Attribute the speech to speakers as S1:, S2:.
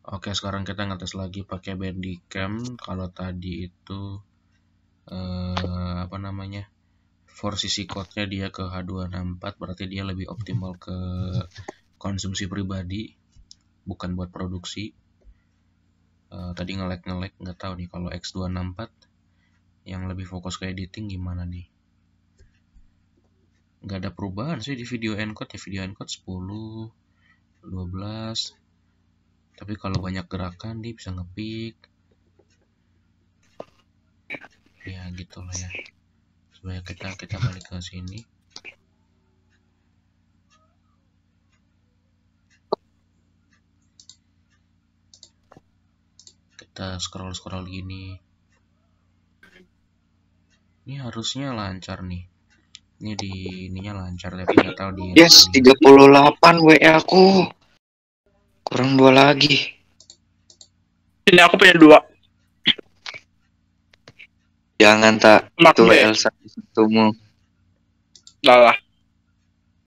S1: Oke, sekarang kita ngetes lagi pakai Bandicam. Kalau tadi itu eh, apa namanya? For sisi code-nya dia ke H264, berarti dia lebih optimal ke konsumsi pribadi, bukan buat produksi. Eh, tadi ngelek ngelek nggak tahu nih kalau X264 yang lebih fokus ke editing gimana nih? Nggak ada perubahan sih di video encode ya video encode 10, 12, tapi kalau banyak gerakan dia bisa ngepick ya gitulah ya. Supaya kita kita balik ke sini. Kita scroll scroll gini. Ini harusnya lancar nih. Ini di ininya lancar tapi nggak tahu di
S2: Yes,
S1: di-
S2: 38 WA aku. Kurang dua lagi.
S3: Ini aku punya dua.
S2: Jangan tak
S3: Mak
S2: itu
S3: deh.
S2: WL satumu.
S3: Lah lah.